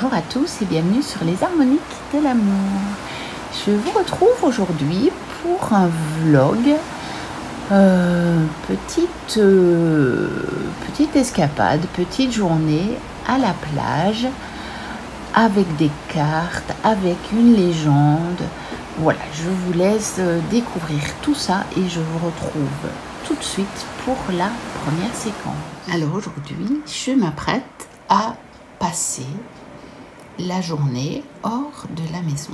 Bonjour à tous et bienvenue sur les harmoniques de l'amour. Je vous retrouve aujourd'hui pour un vlog. Euh, petite, euh, petite escapade, petite journée à la plage avec des cartes, avec une légende. Voilà, je vous laisse euh, découvrir tout ça et je vous retrouve tout de suite pour la première séquence. Alors aujourd'hui, je m'apprête à passer la journée hors de la maison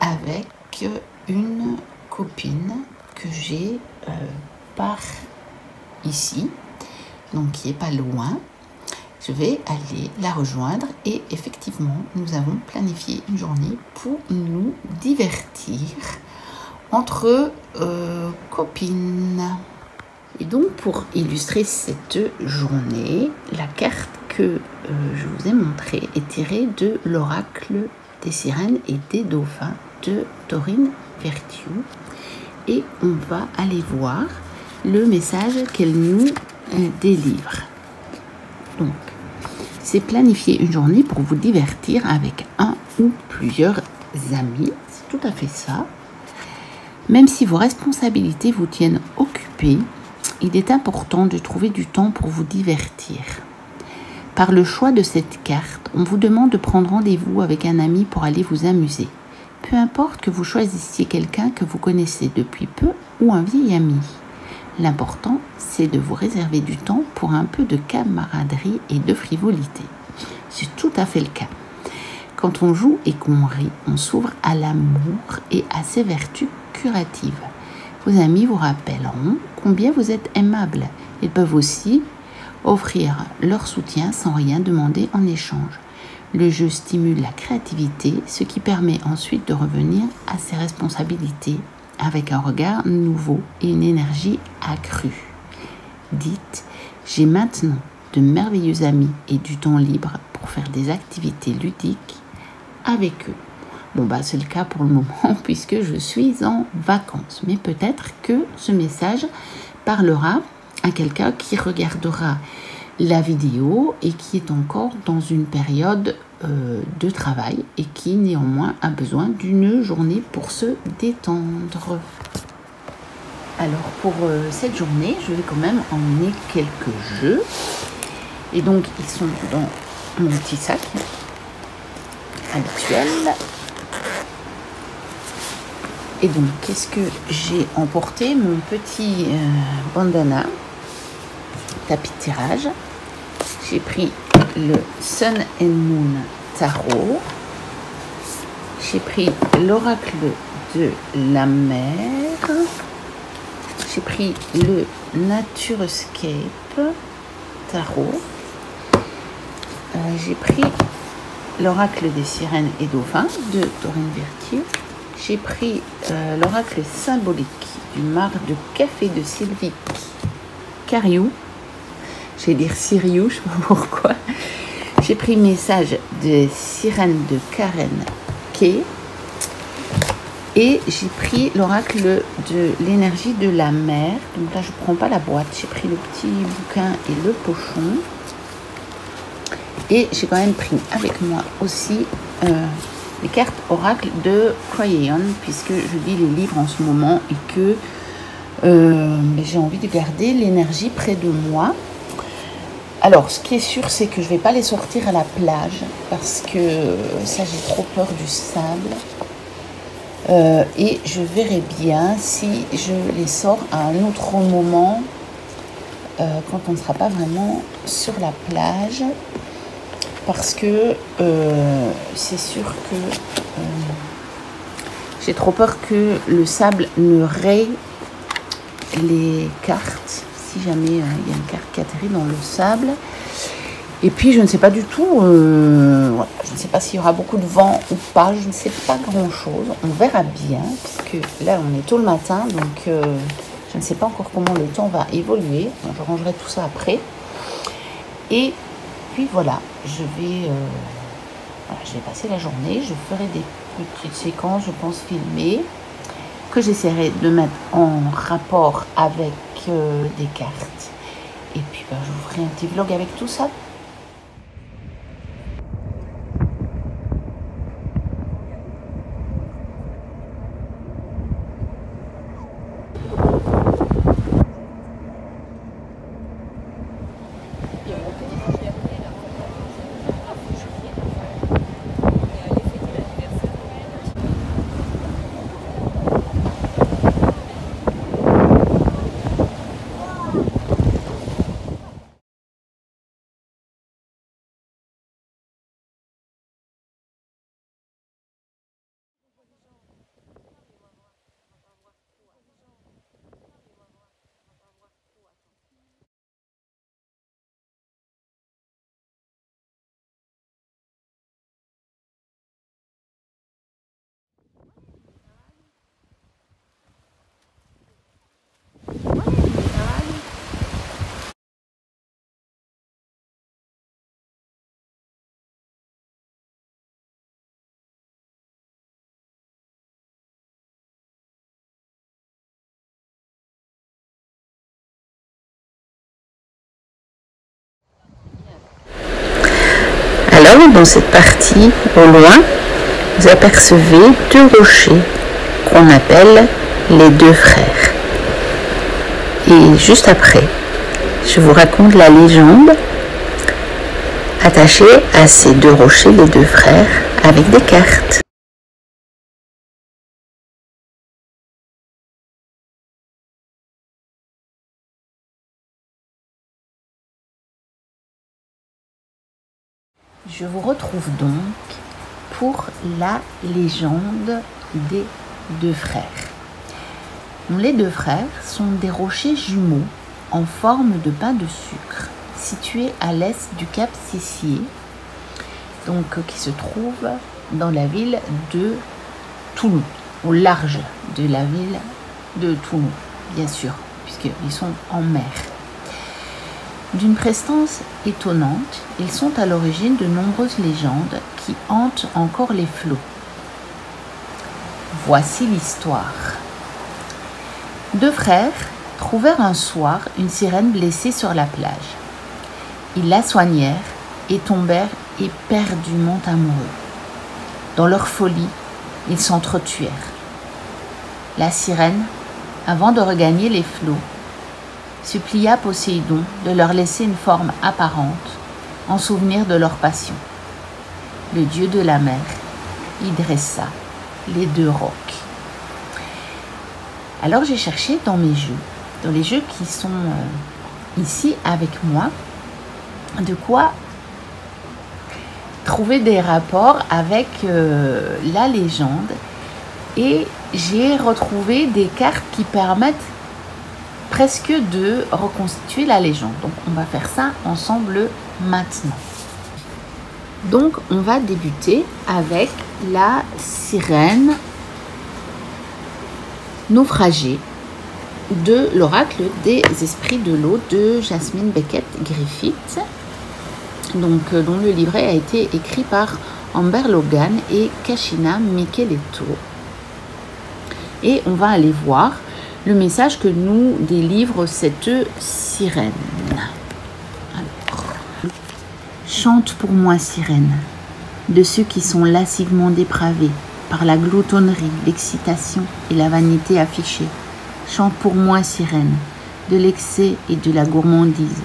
avec une copine que j'ai euh, par ici, donc qui est pas loin. Je vais aller la rejoindre et effectivement, nous avons planifié une journée pour nous divertir entre euh, copines. Et donc, pour illustrer cette journée, la carte que euh, je vous ai montrée est tirée de l'oracle des sirènes et des dauphins de Taurine Virtue. Et on va aller voir le message qu'elle nous euh, délivre. Donc, c'est planifier une journée pour vous divertir avec un ou plusieurs amis. C'est tout à fait ça. Même si vos responsabilités vous tiennent occupés, il est important de trouver du temps pour vous divertir. Par le choix de cette carte, on vous demande de prendre rendez-vous avec un ami pour aller vous amuser. Peu importe que vous choisissiez quelqu'un que vous connaissez depuis peu ou un vieil ami. L'important, c'est de vous réserver du temps pour un peu de camaraderie et de frivolité. C'est tout à fait le cas. Quand on joue et qu'on rit, on s'ouvre à l'amour et à ses vertus curatives. Vos amis vous rappelleront combien vous êtes aimable. Ils peuvent aussi offrir leur soutien sans rien demander en échange. Le jeu stimule la créativité, ce qui permet ensuite de revenir à ses responsabilités avec un regard nouveau et une énergie accrue. Dites, j'ai maintenant de merveilleux amis et du temps libre pour faire des activités ludiques avec eux. Bon, bah, c'est le cas pour le moment puisque je suis en vacances. Mais peut-être que ce message parlera à quelqu'un qui regardera la vidéo et qui est encore dans une période euh, de travail et qui néanmoins a besoin d'une journée pour se détendre. Alors pour euh, cette journée, je vais quand même emmener quelques jeux. Et donc ils sont dans mon petit sac habituel. Et donc, qu'est-ce que j'ai emporté? Mon petit euh, bandana, tapis tirage. J'ai pris le Sun and Moon Tarot. J'ai pris l'oracle de la mer. J'ai pris le Naturescape Tarot. Euh, j'ai pris l'oracle des sirènes et dauphins de Dorine Virtue j'ai pris euh, l'oracle symbolique du mar de café de Sylvie Cariou. Vais dire Siriou, je sais pas pourquoi. J'ai pris message de sirène de Karen Kay. Et j'ai pris l'oracle de l'énergie de la mer. Donc là, je ne prends pas la boîte. J'ai pris le petit bouquin et le pochon. Et j'ai quand même pris avec moi aussi euh, les cartes oracle de Crayon, puisque je lis les livres en ce moment et que euh, j'ai envie de garder l'énergie près de moi. Alors, ce qui est sûr, c'est que je ne vais pas les sortir à la plage parce que ça, j'ai trop peur du sable. Euh, et je verrai bien si je les sors à un autre moment euh, quand on ne sera pas vraiment sur la plage parce que euh, c'est sûr que j'ai trop peur que le sable ne raye les cartes si jamais euh, il y a une carte qui dans le sable. Et puis je ne sais pas du tout, je ne sais pas s'il y aura beaucoup de vent ou pas, je ne sais pas grand chose. On verra bien, puisque là on est tôt le matin, donc je ne sais pas encore comment le temps va évoluer. je rangerai tout ça après. Et puis voilà, je vais, euh, je vais passer la journée, je ferai des petites séquences, je pense, filmées, que j'essaierai de mettre en rapport avec euh, des cartes. Et puis je vous ferai un petit vlog avec tout ça. Dans cette partie au loin, vous apercevez deux rochers qu'on appelle les deux frères. Et juste après, je vous raconte la légende attachée à ces deux rochers, les deux frères, avec des cartes. Je vous retrouve donc pour la légende des deux frères. Les deux frères sont des rochers jumeaux en forme de pain de sucre situés à l'est du cap Sissier, donc qui se trouve dans la ville de Toulon, au large de la ville de Toulon, bien sûr, puisqu'ils sont en mer. D'une prestance étonnante, ils sont à l'origine de nombreuses légendes qui hantent encore les flots. Voici l'histoire. Deux frères trouvèrent un soir une sirène blessée sur la plage. Ils la soignèrent et tombèrent éperdument amoureux. Dans leur folie, ils s'entretuèrent. La sirène, avant de regagner les flots, supplia Poséidon de leur laisser une forme apparente en souvenir de leur passion. Le dieu de la mer y dressa les deux rocs. Alors j'ai cherché dans mes jeux, dans les jeux qui sont euh, ici avec moi, de quoi trouver des rapports avec euh, la légende et j'ai retrouvé des cartes qui permettent presque de reconstituer la légende. Donc on va faire ça ensemble maintenant. Donc on va débuter avec la sirène naufragée de l'oracle des esprits de l'eau de Jasmine Beckett Griffith, donc, euh, dont le livret a été écrit par Amber Logan et Kashina Micheletto. Et on va aller voir le message que nous délivre cette sirène. chante pour moi, sirène, de ceux qui sont lascivement dépravés par la gloutonnerie, l'excitation et la vanité affichée. Chante pour moi, sirène, de l'excès et de la gourmandise,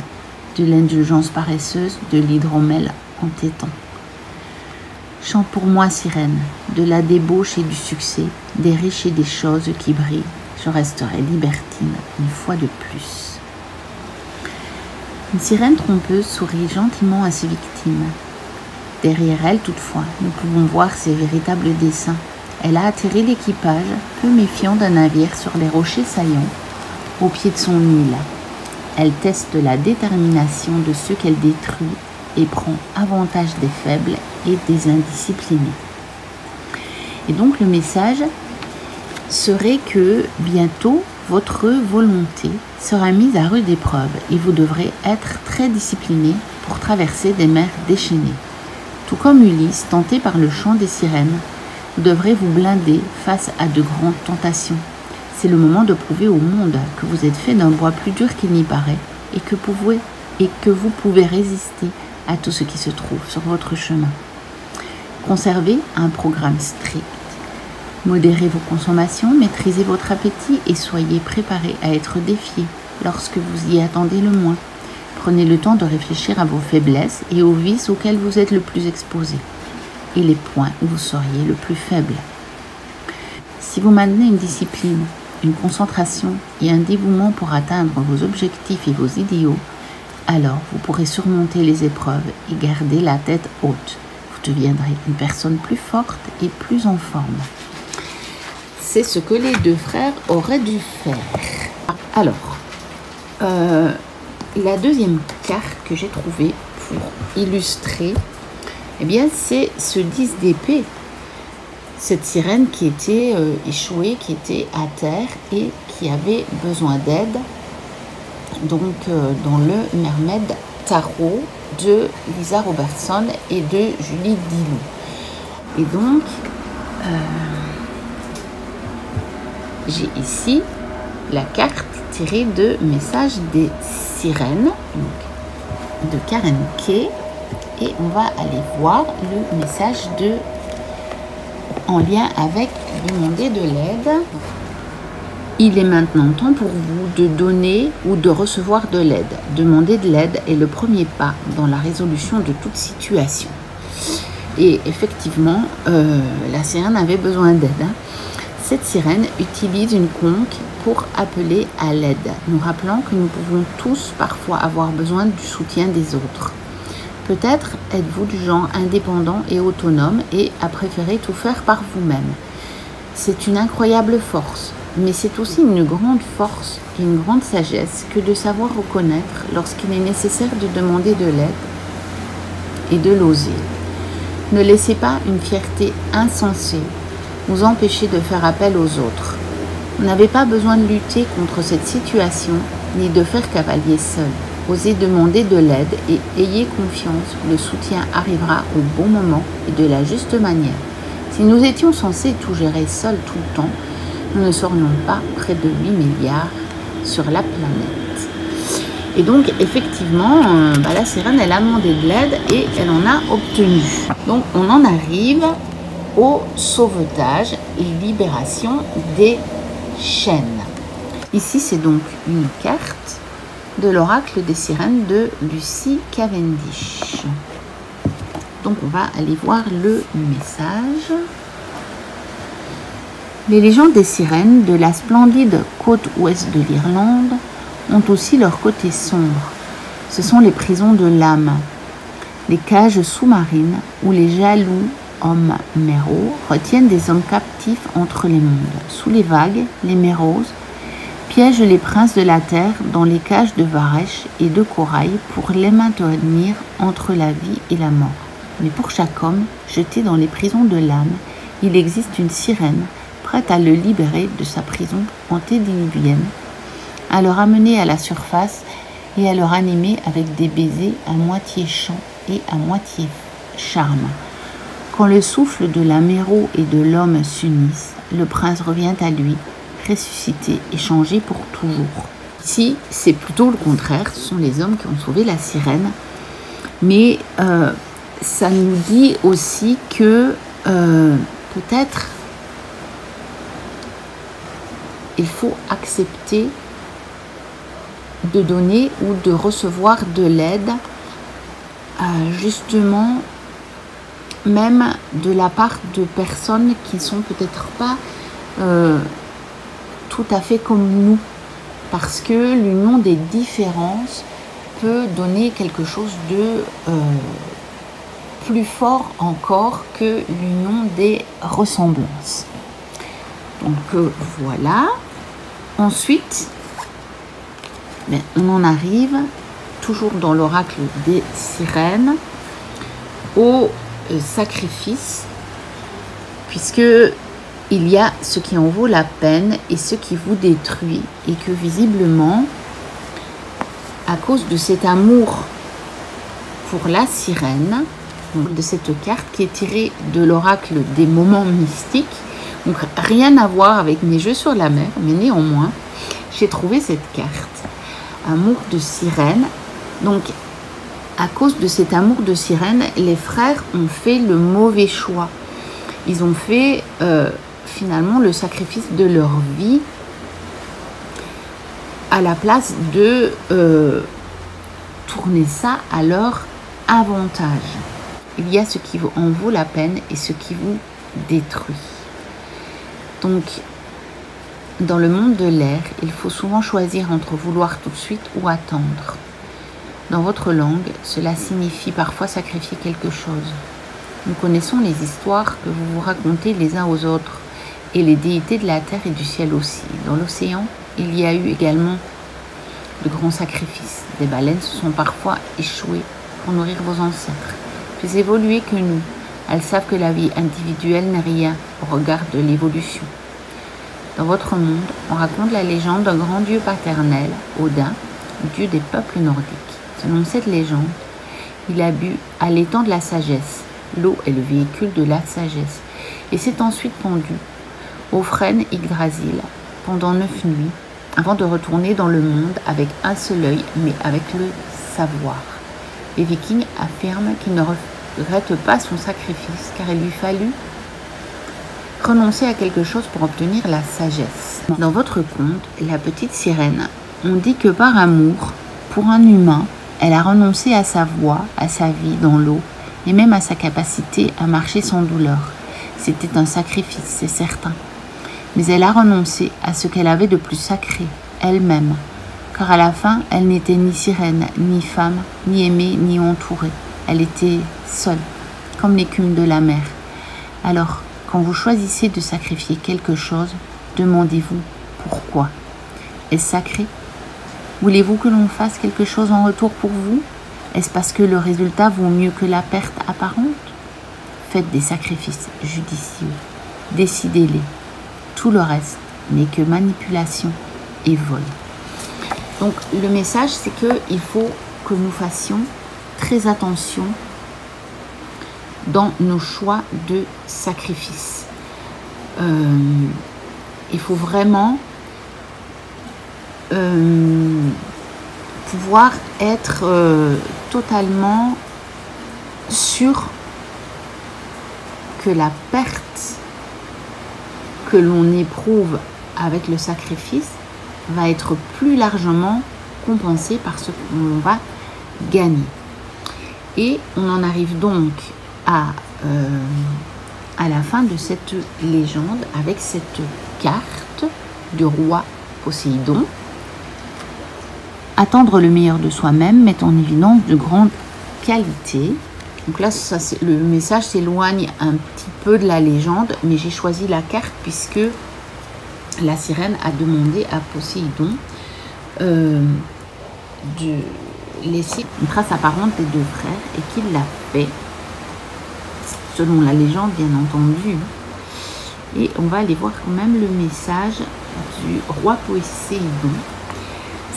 de l'indulgence paresseuse, de l'hydromel entêtant. Chante pour moi, sirène, de la débauche et du succès, des riches et des choses qui brillent, je resterai libertine une fois de plus. Une sirène trompeuse sourit gentiment à ses victimes. Derrière elle, toutefois, nous pouvons voir ses véritables desseins. Elle a atterri l'équipage, peu méfiant d'un navire sur les rochers saillants, au pied de son île. Elle teste la détermination de ceux qu'elle détruit et prend avantage des faibles et des indisciplinés. Et donc le message serait que bientôt votre volonté sera mise à rude épreuve et vous devrez être très discipliné pour traverser des mers déchaînées. Tout comme Ulysse, tenté par le chant des sirènes, vous devrez vous blinder face à de grandes tentations. C'est le moment de prouver au monde que vous êtes fait d'un bois plus dur qu'il n'y paraît et que, et que vous pouvez résister à tout ce qui se trouve sur votre chemin. Conservez un programme strict Modérez vos consommations, maîtrisez votre appétit et soyez préparés à être défiés lorsque vous y attendez le moins. Prenez le temps de réfléchir à vos faiblesses et aux vices auxquels vous êtes le plus exposé et les points où vous seriez le plus faible. Si vous maintenez une discipline, une concentration et un dévouement pour atteindre vos objectifs et vos idéaux, alors vous pourrez surmonter les épreuves et garder la tête haute. Vous deviendrez une personne plus forte et plus en forme c'est ce que les deux frères auraient dû faire. Alors, euh, la deuxième carte que j'ai trouvée pour illustrer, eh bien, c'est ce 10 d'épée. Cette sirène qui était euh, échouée, qui était à terre et qui avait besoin d'aide. Donc, euh, dans le Mermaid Tarot de Lisa Robertson et de Julie Dillou. Et donc, j'ai ici la carte tirée de Message des sirènes de Karen Kay et on va aller voir le message de en lien avec demander de l'aide. Il est maintenant temps pour vous de donner ou de recevoir de l'aide. Demander de l'aide est le premier pas dans la résolution de toute situation. Et effectivement, euh, la sirène avait besoin d'aide. Hein. Cette sirène utilise une conque pour appeler à l'aide, nous rappelant que nous pouvons tous parfois avoir besoin du soutien des autres. Peut-être êtes-vous du genre indépendant et autonome et à préférer tout faire par vous-même. C'est une incroyable force, mais c'est aussi une grande force et une grande sagesse que de savoir reconnaître lorsqu'il est nécessaire de demander de l'aide et de l'oser. Ne laissez pas une fierté insensée vous empêcher de faire appel aux autres. Vous n'avez pas besoin de lutter contre cette situation ni de faire cavalier seul. Osez demander de l'aide et ayez confiance, le soutien arrivera au bon moment et de la juste manière. Si nous étions censés tout gérer seul tout le temps, nous ne serions pas près de 8 milliards sur la planète. Et donc effectivement, euh, bah, la sirène, elle a demandé de l'aide et elle en a obtenu. Donc on en arrive au sauvetage et libération des chaînes. Ici, c'est donc une carte de l'oracle des sirènes de Lucie Cavendish. Donc on va aller voir le message. Les légendes des sirènes de la splendide côte ouest de l'Irlande ont aussi leur côté sombre. Ce sont les prisons de l'âme, les cages sous-marines où les jaloux hommes méros retiennent des hommes captifs entre les mondes. Sous les vagues, les méros piège les princes de la terre dans les cages de varech et de corail pour les maintenir entre la vie et la mort. Mais pour chaque homme jeté dans les prisons de l'âme, il existe une sirène prête à le libérer de sa prison antédiluvienne, à le ramener à la surface et à le ranimer avec des baisers à moitié chant et à moitié charme. Quand le souffle de la méro et de l'homme s'unissent, le prince revient à lui ressuscité et changé pour toujours. Ici, c'est plutôt le contraire, ce sont les hommes qui ont sauvé la sirène. Mais euh, ça nous dit aussi que euh, peut-être il faut accepter de donner ou de recevoir de l'aide, euh, justement, même de la part de personnes qui sont peut-être pas tout à fait comme nous, parce que l'union des différences peut donner quelque chose de euh, plus fort encore que l'union des ressemblances. Donc euh, voilà. Ensuite, ben, on en arrive, toujours dans l'oracle des sirènes, au euh, sacrifice, puisque il y a ce qui en vaut la peine et ce qui vous détruit, et que visiblement, à cause de cet amour pour la sirène, de cette carte qui est tirée de l'oracle des moments mystiques, donc rien à voir avec mes jeux sur la mer, mais néanmoins, j'ai trouvé cette carte. Amour de sirène. Donc, à cause de cet amour de sirène, les frères ont fait le mauvais choix. Ils ont fait euh, finalement le sacrifice de leur vie à la place de euh, tourner ça à leur avantage. Il y a ce qui en vaut la peine et ce qui vous détruit. Donc, dans le monde de l'air, il faut souvent choisir entre vouloir tout de suite ou attendre. Dans votre langue, cela signifie parfois sacrifier quelque chose. Nous connaissons les histoires que vous vous racontez les uns aux autres et les déités de la terre et du ciel aussi. Dans l'océan, il y a eu également de grands sacrifices. Des baleines se sont parfois échouées pour nourrir vos ancêtres, plus évoluées que nous. Elles savent que la vie individuelle n'est rien au regard de l'évolution. Dans votre monde, on raconte la légende d'un grand dieu paternel, Odin, dieu des peuples nordiques. Selon cette légende, il a bu à l'étang de la sagesse. L'eau est le véhicule de la sagesse et s'est ensuite pendu au frêne Yggdrasil pendant neuf nuits, avant de retourner dans le monde avec un seul œil, mais avec le savoir. Les Vikings affirment qu'il ne regrette pas son sacrifice car il lui fallut renoncer à quelque chose pour obtenir la sagesse. Dans votre conte, la petite sirène, on dit que par amour pour un humain, elle a renoncé à sa voix, à sa vie dans l'eau et même à sa capacité à marcher sans douleur. C'était un sacrifice, c'est certain. Mais elle a renoncé à ce qu'elle avait de plus sacré, elle-même, car à la fin, elle n'était ni sirène, ni femme, ni aimée, ni entourée. Elle était seule, comme l'écume de la mer. Alors, quand vous choisissez de sacrifier quelque chose, demandez-vous pourquoi. Est-ce sacré Voulez-vous que l'on fasse quelque chose en retour pour vous? Est-ce parce que le résultat vaut mieux que la perte apparente? Faites des sacrifices judicieux. Décidez-les. Tout le reste n'est que manipulation et vol. Donc le message, c'est qu'il faut que nous fassions très attention dans nos choix de sacrifice. Euh, il faut vraiment pouvoir être euh, totalement sûr que la perte que l'on éprouve avec le sacrifice va être plus largement compensée par ce qu'on va gagner. Et on en arrive donc à, euh, à la fin de cette légende avec cette carte du roi Poséidon. Attendre le meilleur de soi-même met en évidence de grandes qualités. Donc là, le message s'éloigne un petit peu de la légende, mais j'ai choisi la carte puisque la sirène a demandé à Poséidon euh, de laisser une trace apparente des deux frères et qu'il l'a fait selon la légende bien entendu. Et on va aller voir quand même le message du roi Poséidon.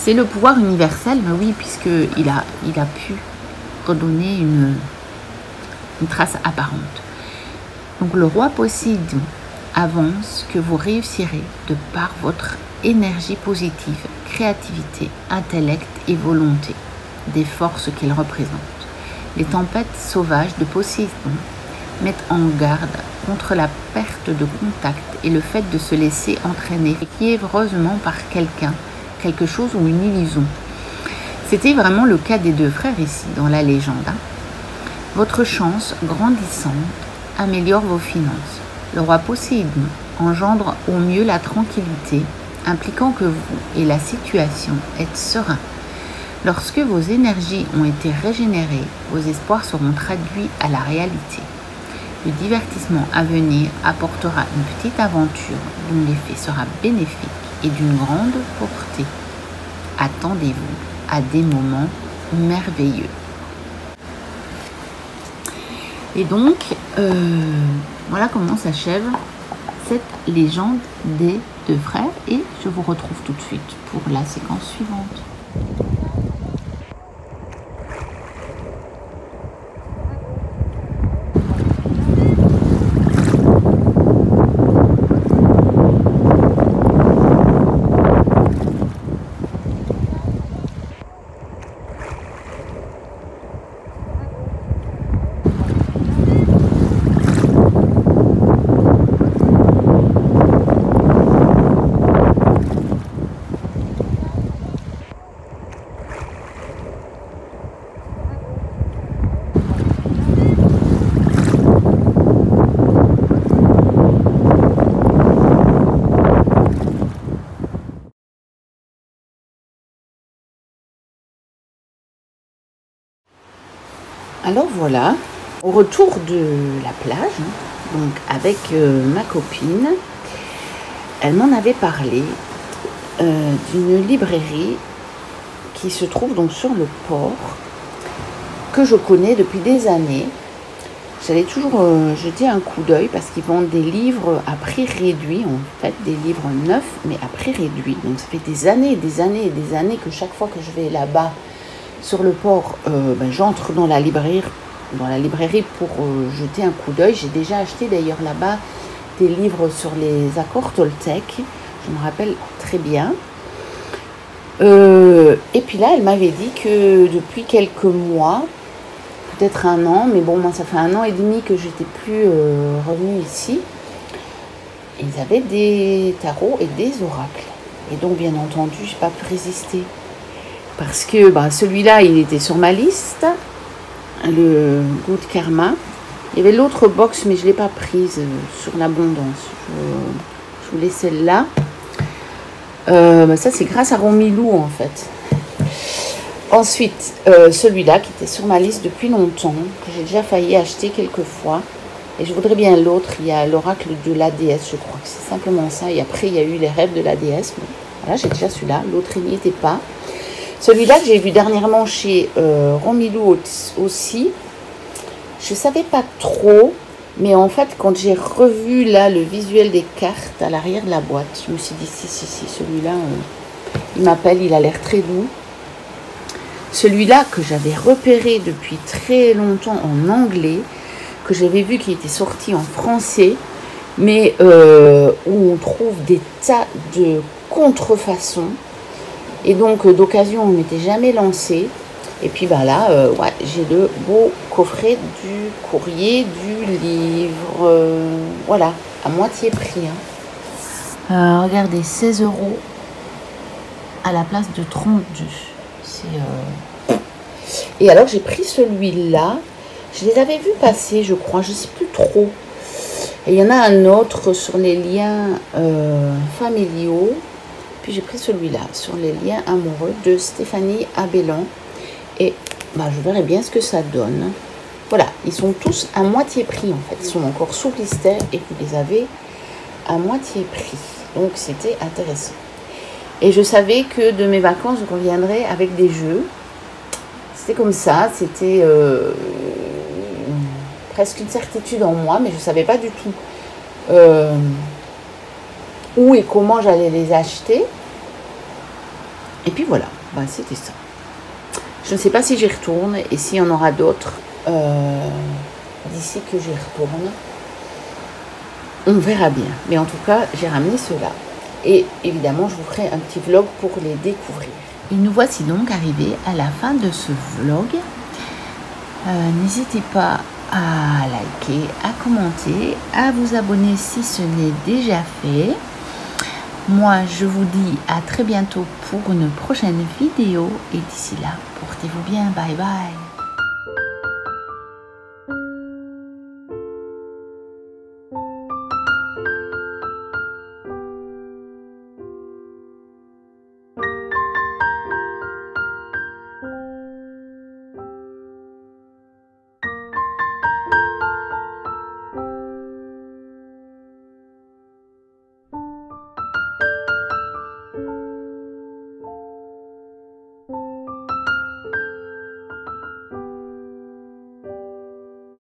C'est le pouvoir universel, mais oui, puisqu'il a, il a pu redonner une, une trace apparente. Donc le roi Poséidon avance que vous réussirez de par votre énergie positive, créativité, intellect et volonté, des forces qu'il représente. Les tempêtes sauvages de Poséidon mettent en garde contre la perte de contact et le fait de se laisser entraîner fiévreusement par quelqu'un, quelque chose ou une illusion. C'était vraiment le cas des deux frères ici dans la légende. Hein. Votre chance grandissante améliore vos finances. Le roi Poséidon engendre au mieux la tranquillité, impliquant que vous et la situation êtes serein. Lorsque vos énergies ont été régénérées, vos espoirs seront traduits à la réalité. Le divertissement à venir apportera une petite aventure dont l'effet sera bénéfique et d'une grande portée. Attendez-vous à des moments merveilleux. Et donc, euh, voilà comment s'achève cette légende des deux frères. Et je vous retrouve tout de suite pour la séquence suivante. Alors voilà, au retour de la plage, donc avec euh, ma copine, elle m'en avait parlé euh, d'une librairie qui se trouve donc sur le port, que je connais depuis des années. J'allais toujours euh, jeter un coup d'œil parce qu'ils vendent des livres à prix réduit, en fait, des livres neufs, mais à prix réduit. Donc ça fait des années et des années et des années que chaque fois que je vais là-bas, sur le port, ben, j'entre dans la librairie, dans la librairie pour euh, jeter un coup d'œil. J'ai déjà acheté d'ailleurs là-bas des livres sur les accords Toltec. Je me rappelle très bien. Euh, et puis là, elle m'avait dit que depuis quelques mois, peut-être un an, mais bon, moi, ça fait un an et demi que j'étais plus euh, revenue ici. Ils avaient des tarots et des oracles. Et donc, bien entendu, j'ai pas pu résister. Parce que bah, celui-là, il était sur ma liste, le Good Karma. Il y avait l'autre box, mais je ne l'ai pas prise euh, sur l'abondance. Je, voulais celle-là. Euh, bah, ça, c'est grâce à Romilou, en fait. Ensuite, euh, celui-là qui était sur ma liste depuis longtemps, que j'ai déjà failli acheter quelques fois. Et je voudrais bien l'autre. Il y a l'oracle de l'ADS, je crois que c'est simplement ça. Et après, il y a eu les rêves de l'ADS. voilà, j'ai déjà celui-là. L'autre, il n'y était pas. Celui-là que j'ai vu dernièrement chez euh, Romilou aussi, je ne savais pas trop, mais en fait, quand j'ai revu là le visuel des cartes à l'arrière de la boîte, je me suis dit, si, si, si, celui-là, euh, il m'appelle, il a l'air très doux. Celui-là que j'avais repéré depuis très longtemps en anglais, que j'avais vu qui était sorti en français, mais euh, où on trouve des tas de contrefaçons et donc, euh, d'occasion, on ne m'était jamais lancé. Et puis bah là, euh, ouais, j'ai le beau coffret du courrier du livre. Euh, voilà, à moitié prix. Hein. regardez, 16 euros à la place de 32. Et alors j'ai pris celui-là. Je les avais vus passer, je crois, je ne sais plus trop. Et il y en a un autre sur les liens familiaux. J'ai pris celui-là, sur les liens amoureux de Stéphanie Abellan. Et bah, je verrai bien ce que ça donne. Voilà, ils sont tous à moitié prix en fait. Ils sont encore sous blister et vous les avez à moitié prix. Donc c'était intéressant. Et je savais que de mes vacances, je reviendrais avec des jeux. C'était comme ça, c'était euh, presque une certitude en moi, mais je ne savais pas du tout. Euh, où et comment j'allais les acheter. Et puis voilà, bah, c'était ça. Je ne sais pas si j'y retourne et s'il y en aura d'autres euh, d'ici que j'y retourne. On verra bien. Mais en tout cas, j'ai ramené cela. Et évidemment, je vous ferai un petit vlog pour les découvrir. Et nous voici donc arrivés à la fin de ce vlog. Euh, n'hésitez pas à liker, à commenter, à vous abonner si ce n'est déjà fait. Moi, je vous dis à très bientôt pour une prochaine vidéo et d'ici là, portez-vous bien. Bye bye.